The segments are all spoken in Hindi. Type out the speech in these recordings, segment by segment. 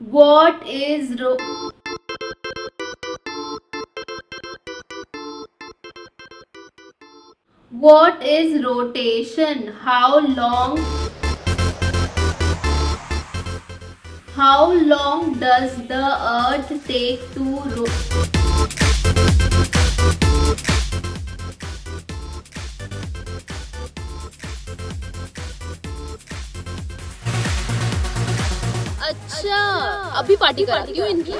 What is ro- What is rotation? How long How long does the earth take to rotate? अच्छा अभी पार्टी कराती हूँ इनकी?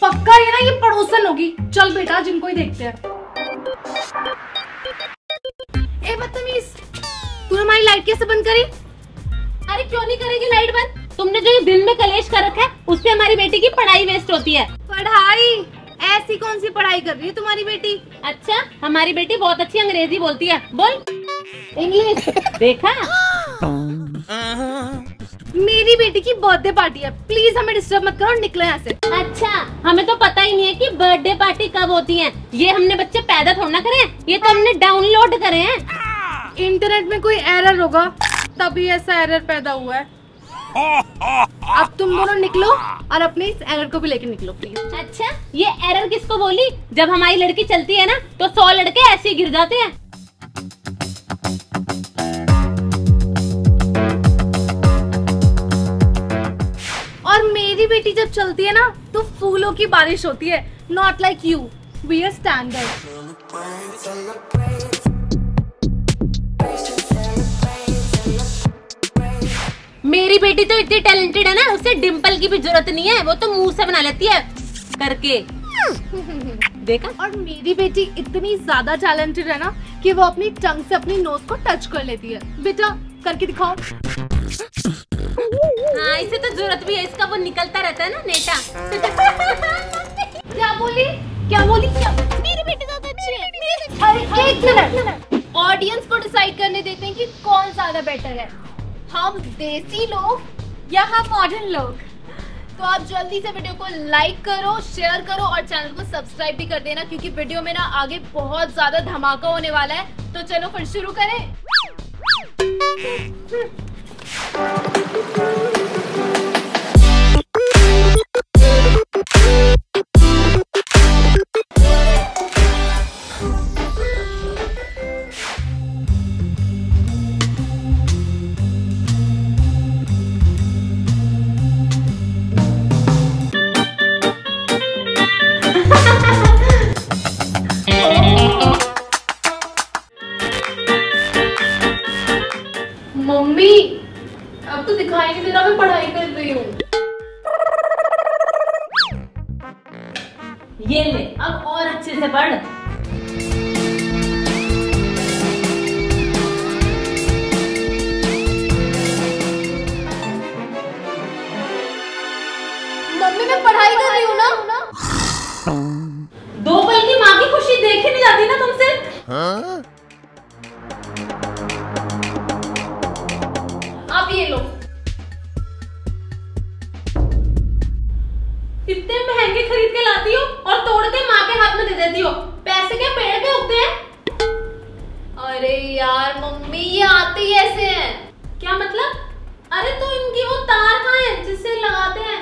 पक्का ये ना ये पड़ोसन होगी। चल बेटा, जिनको ही देखते हैं। ए, बदतमीज तूने हमारी लाइट कैसे बंद करी? अरे क्यों नहीं करेगी लाइट बंद? तुमने जो ये दिल में कलेश कर रखा है उससे हमारी बेटी की पढ़ाई वेस्ट होती है। पढ़ाई? ऐसी कौन सी पढ़ाई कर रही है तुम्हारी बेटी? अच्छा हमारी बेटी बहुत अच्छी अंग्रेज़ी बोलती है। बोल। इंग्लिश देखा? मेरी बेटी की बर्थडे पार्टी है। प्लीज़ हमें डिस्टर्ब मत करो और निकलो यहाँ से। अच्छा हमें तो पता ही नहीं है कि बर्थडे पार्टी कब होती है। ये हमने बच्चे पैदा थोड़ा ना करे ये तो हमने डाउनलोड करे हैं। इंटरनेट में कोई एरर होगा तभी ऐसा एरर पैदा हुआ है। अब तुम दोनों निकलो और अपने इस एरर को भी लेके निकलो प्लीज़ अच्छा ये एरर किसको बोली? जब हमारी लड़की चलती है ना तो सौ लड़के ऐसे ही गिर जाते हैं। और मेरी बेटी जब चलती है ना तो फूलों की बारिश होती है not like you we are standard मेरी बेटी तो इतनी टैलेंटेड है ना उसे डिम्पल की भी ज़रूरत नहीं है वो तो मुँह से बना लेती है करके। देखा? और मेरी बेटी इतनी ज़्यादा टैलेंटेड है ना कि वो अपनी टंग से अपनी नोज़ को टच कर लेती है। बेटा करके दिखाओ। हाँ इसे तो ज़रूरत भी है इसका वो निकलता रहता है ना नेटा क्या बोली? क्या बोली? क्या? मेरी बेटी ज़्यादा अच्छी है। एक मिनट। ऑडियंस को डिसाइड करने देते हैं कि कौन ज़्यादा बेटर है। हम देसी लोग या हम मॉडर्न लोग। तो आप जल्दी से वीडियो को लाइक करो शेयर करो और चैनल को सब्सक्राइब भी कर देना, क्योंकि वीडियो में ना आगे बहुत ज़्यादा धमाका होने वाला है। तो चलो फिर शुरू करें। तुमसे आप ये लो। इतने महँगे खरीद के लाती हो और तोड़ के माँ के हाथ में दे देती हो। पैसे क्या पेड़ पे उगते हैं? अरे यार, मम्मी, ये आते ही ऐसे हैं। क्या मतलब? अरे तो इनकी वो तार कहाँ है जिससे लगाते हैं?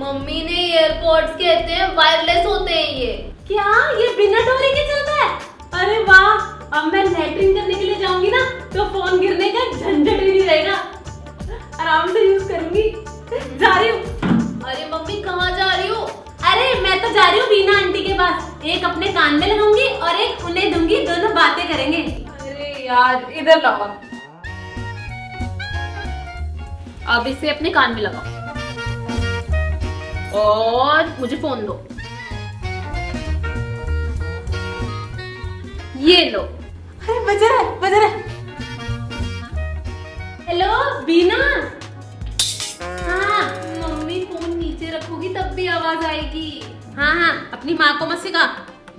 मम्मी ने एयरपोर्ट्स कहते हैं वायरलेस होते हैं ये। क्या? ये बिना डोरी के चलता है? अरे वाह अब मैं लेटरिन करने के लिए जाऊँगी ना तो फ़ोन गिरने का झंझट ही नहीं रहेगा। आराम से यूज़ करूँगी। जा रही हूँ। अरे मम्मी कहाँ जा रही हो? अरे मैं तो जा रही हूँ बीना आंटी के पास। एक अपने कान में लगाऊँगी और एक उन्हें दूँगी दोनों बातें करेंगे। अरे यार इधर लाओ। अब इसे अपने कान में लगाओ। और मुझे फ़ोन दो। ये लो। अरे बज रहा है बज रहा है। हेलो बीना? हाँ मम्मी फ़ोन नीचे रखोगी तब भी आवाज़ आएगी। हाँ हाँ अपनी माँ को मत सिखा।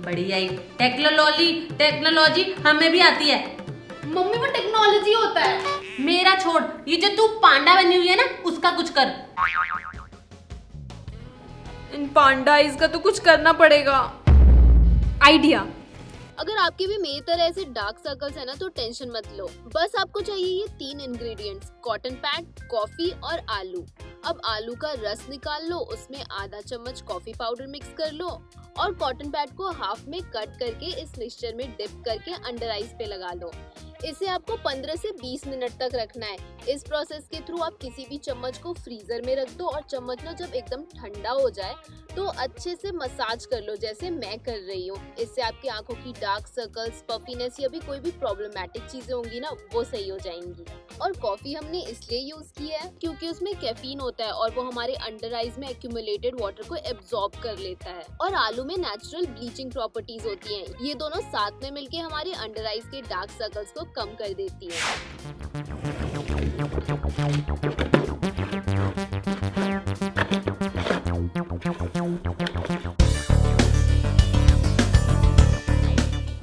बढ़िया ही। टेक्नोलॉजी टेक्नोलॉजी हमें भी आती है। मम्मी वो टेक्नोलॉजी होता है। मेरा छोड़ ये जो तू पांडा बनी हुई है ना उसका कुछ कर। इन पांडा इसका तो कुछ करना पड़ेगा। आइडिया अगर आपके भी मेरी तरह ऐसे डार्क सर्कल्स है ना तो टेंशन मत लो। बस आपको चाहिए ये तीन इंग्रेडिएंट्स कॉटन पैड कॉफ़ी और आलू। अब आलू का रस निकाल लो, उसमें आधा चम्मच कॉफ़ी पाउडर मिक्स कर लो और कॉटन पैड को हाफ़ में कट करके इस मिक्सचर में डिप करके अंडर आइज़ पे लगा लो। इसे आपको 15 से 20 मिनट तक रखना है। इस प्रोसेस के थ्रू आप किसी भी चम्मच को फ्रीजर में रख दो और चम्मच ना जब एकदम ठंडा हो जाए तो अच्छे से मसाज कर लो, जैसे मैं कर रही हूँ। इससे आपकी आँखों की डार्क सर्कल्स पफीनेस या भी कोई भी प्रॉब्लमेटिक चीज़ें होंगी ना, वो सही हो जाएँगी। और कॉफ़ी हमने इसलिए यूज़ की है क्योंकि उसमें कैफीन होता है और वो हमारे अंडर आइज़ में एक्यूमुलेटेड वाटर को एब्जॉर्ब कर लेता है। और आलू में नेचुरल ब्लीचिंग प्रॉपर्टीज़ होती हैं। ये दोनों साथ में मिलके हमारे अंडर आइज़ के डार्क सर्कल्स को कम कर देती है।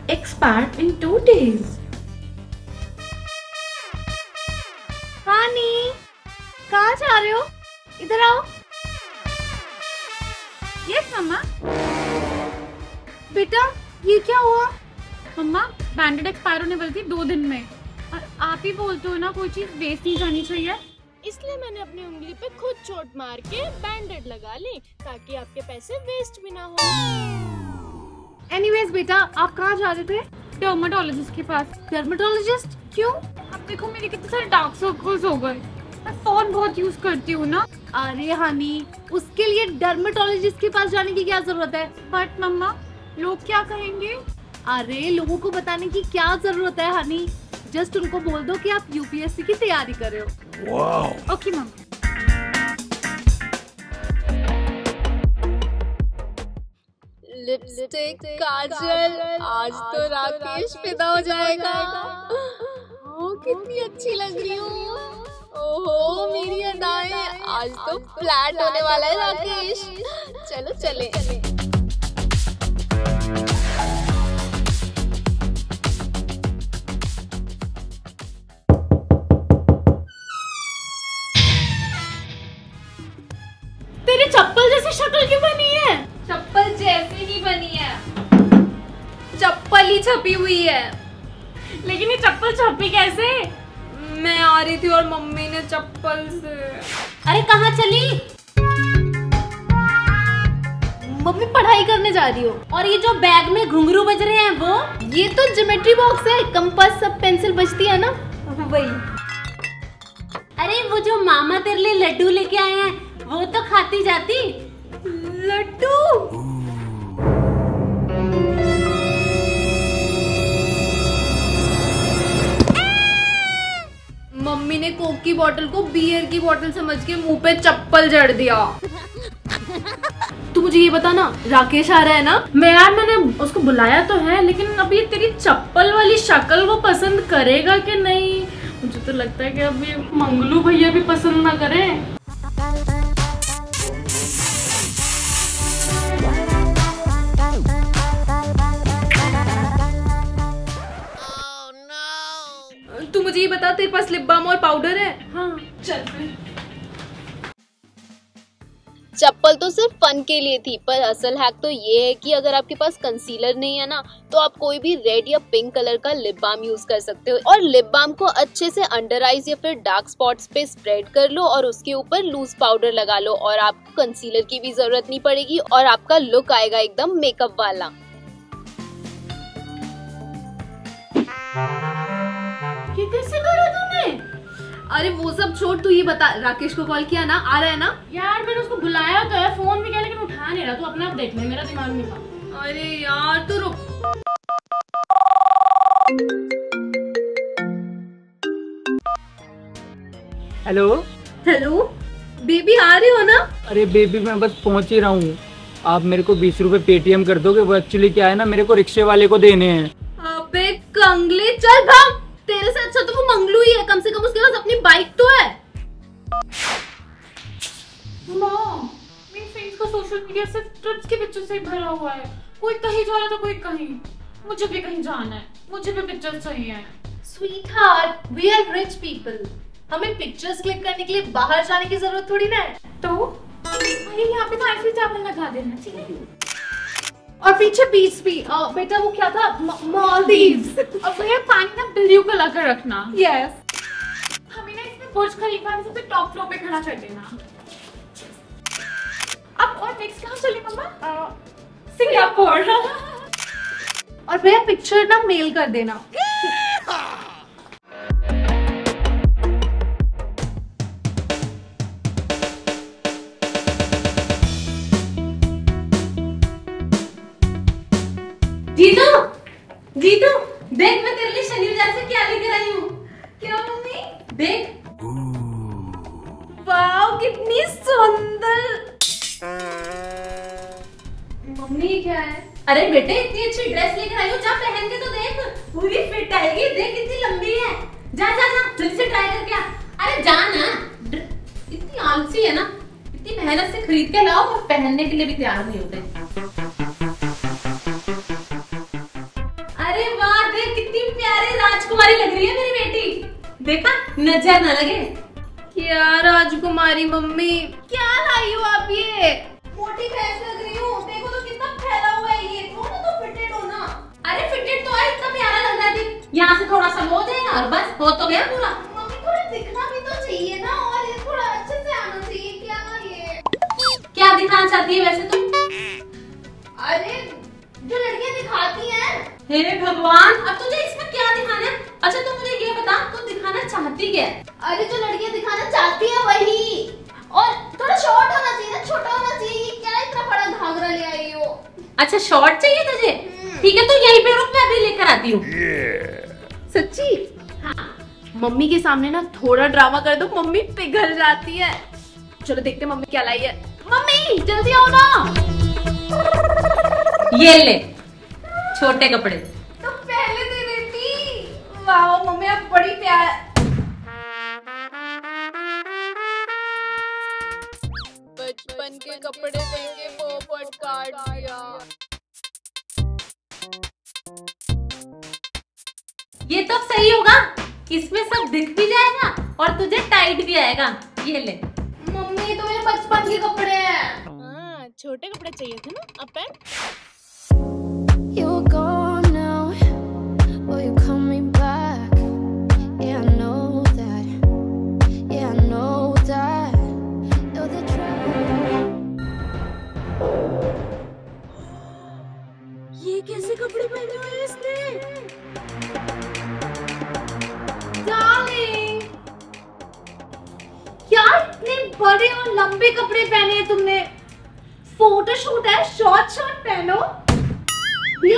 Expand in two days. जा रहे हो? इधर आओ। Yes mama. बेटा ये क्या हुआ? मम्मा बैंडेड एक्सपायर होने वाली थी दो दिन में। और आप ही बोलते हो ना कोई चीज़ वेस्ट नहीं जानी चाहिए। इसलिए मैंने अपनी उंगली पे खुद चोट मार के बैंडेड लगा ली ताकि आपके पैसे वेस्ट भी ना हो। एनीवेज बेटा आप कहाँ जा रहे थे? डर्माटोलॉजिस्ट के पास। डर्मेटोलॉजिस्ट क्यों? अब देखो मेरे कितने सारे डार्क सर्कल्स हो गए। मैं फ़ोन बहुत यूज़ करती हूँ ना। अरे हानी उसके लिए डर्मेटोलॉजिस्ट के पास जाने की क्या ज़रूरत है? बट मम्मा लोग क्या कहेंगे? अरे लोगों को बताने की क्या ज़रूरत है हनी जस्ट उनको बोल दो कि आप यूपीएससी की तैयारी कर रहे हो। ओके मम्मा लिपस्टिक काजल आज तो राकेश फिदा हो जाएगा। ओ कितनी अच्छी लग रही हूँ। ओहो मेरी अदाएँ आज तो फ्लैट होने वाला है राकेश। चलो। चले। तेरी चप्पल जैसी शक्ल क्यों बनी है? चप्पल जैसे ही बनी है। चप्पल ही छपी हुई है। लेकिन ये चप्पल छपी कैसे? मैं आ रही थी और मम्मी ने चप्पल से अरे कहाँ चली? मम्मी पढ़ाई करने जा रही हो। और ये जो बैग में घुंघरू बज रहे हैं वो ये तो ज्योमेट्री बॉक्स है। कंपास सब पेंसिल बजती है ना? वही। अरे वो जो मामा तेरे लिए लड्डू लेके आए हैं वो तो खाती जाती? लड्डू? मम्मी ने कोक की बोतल को बियर की बोतल समझ के मुँह पे चप्पल जड़ दिया। तू मुझे ये बता ना, राकेश आ रहा है ना? मैं यार, मैंने उसको बुलाया तो है, लेकिन अभी तेरी चप्पल वाली शक्ल वो पसंद करेगा कि नहीं? मुझे तो लगता है कि अभी मंगलू भैया भी पसंद ना करें। बता, तेरे पास लिप बाम और पाउडर है। हाँ चल चप्पल तो सिर्फ़ फन के लिए थी, पर असल हैक तो ये है कि अगर आपके पास कंसीलर नहीं है ना तो आप कोई भी रेड या पिंक कलर का लिप बाम यूज़ कर सकते हो। और लिप बाम को अच्छे से अंडर आइज़ या फिर डार्क स्पॉट्स पे स्प्रेड कर लो और उसके ऊपर लूज पाउडर लगा लो, और आपको कंसीलर की भी ज़रूरत नहीं पड़ेगी और आपका लुक आएगा एकदम मेकअप वाला। अरे वो सब छोड़ तू ये बता राकेश को कॉल किया ना? आ रहा है ना? यार मैंने उसको बुलाया तो है फ़ोन भी किया लेकिन उठा नहीं रहा। तू अपने आप देख ले मेरा दिमाग नहीं था। अरे यार तू रुक। हेलो हेलो बेबी आ रहे हो ना? अरे बेबी मैं बस पहुँच ही रहा हूँ। आप मेरे को बीस रूपए पेटीएम कर दोगे? वो एक्चुअली क्या है ना मेरे को रिक्शे वाले को देने हैं। अबे कंगले चल भाग। तेरे से अच्छा तो वो मंगलू ही है कम से कम उसके पास अपनी बाइक तो है। मॉम फ्रेंड्स का सोशल मीडिया से ट्रिप्स के पिक्चर से ही भरा हुआ है। कोई कहीं जा रहा था कोई कहीं। मुझे भी कहीं जाना है। मुझे भी पिक्चर चाहिए sweetheart we are rich people हमें पिक्चर्स क्लिक करने के लिए बाहर जाने की ज़रूरत थोड़ी ना है। तो? अरे यहाँ पे तो ऐसे चावल लगा देना ठीक है और पीछे बीच भी। बेटा वो क्या था? मॉलदीव्स। और भैया पानी ना ब्लू कलर का रखना। यस हमें ना इसमें बुर्ज खलीफा में सबसे टॉप फ्लोर पे खड़ा कर देना। अब और नेक्स्ट कहाँ चले मम्मा? सिंगापुर और भैया पिक्चर ना मेल कर देना। क्या है। अरे बेटे इतनी अच्छी ड्रेस लेकर आई हो जा पहन के तो देख। पूरी फिट आएगी देख कितनी लंबी है। जा जा जा जल्दी से ट्राई करके आ। अरे जा ना। इतनी आलसी है ना। इतनी मेहनत से खरीद के लाओ और पहनने के लिए भी तैयार नहीं होते। अरे वाह देख कितनी प्यारी राजकुमारी लग रही है मेरी बेटी। देखा नज़र ना लगे। क्या राजकुमारी मम्मी? क्या लाई हो आप ये? मोटी भैंस लग रही तो इतना प्यारा लग रहा है यहाँ से थोड़ा सा जाएगा और बस हो तो गया पूरा। मम्मी थोड़ा दिखना भी तो चाहिए ना और ये थोड़ा अच्छे से आना चाहिए क्या ये? क्या दिखाना चाहती है वैसे तुम? अरे जो लड़कियाँ दिखाती हैं। हे भगवान अब तुझे इसमें क्या दिखाना है? अच्छा तू मुझे ये बता तू दिखाना चाहती क्या अरे जो लड़कियाँ दिखाना चाहती है वही। और थोड़ा शॉर्ट होना चाहिए ना छोटा होना चाहिए क्या इतना बड़ा घाघरा ले आई हो? अच्छा शॉर्ट चाहिए तुझे? ठीक है तो यहीं पे रुक मैं अभी लेकर आती हूँ। सच्ची? हाँ। मम्मी के सामने ना थोड़ा ड्रामा कर दो मम्मी पिघल जाती है। चलो देखते हैं मम्मी क्या लाई है। मम्मी जल्दी आओ ना। ये ले छोटे कपड़े। तो पहले दे देती। वाह मम्मी आप बड़ी प्यार इसमें सब दिख भी जाएगा और तुझे टाइट भी आएगा? ये ले। मम्मी तो मेरे बचपन के कपड़े हैं। हाँ छोटे कपड़े चाहिए थे ना अब पहन You're gone now. Will you लंबे कपड़े पहने हैं तुमने। फोटोशूट है शॉर्ट शॉर्ट पहनो। ये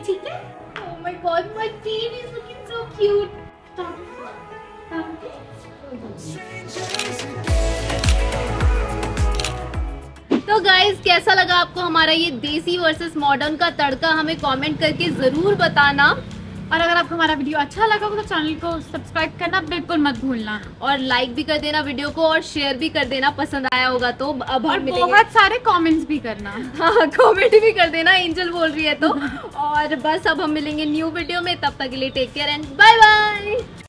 ठीक है? Oh. तो गाइज़ कैसा लगा आपको हमारा ये देसी वर्सेस मॉडर्न का तड़का? हमें कमेंट करके ज़रूर बताना। और अगर आपको हमारा वीडियो अच्छा लगा हो तो चैनल को सब्सक्राइब करना बिल्कुल मत भूलना। और लाइक भी कर देना वीडियो को और शेयर भी कर देना पसंद आया होगा तो अब और बहुत सारे कमेंट्स भी करना। हाँ कमेंट भी कर देना एंजल बोल रही है तो। और बस अब हम मिलेंगे न्यू वीडियो में तब तक के लिए take care and bye bye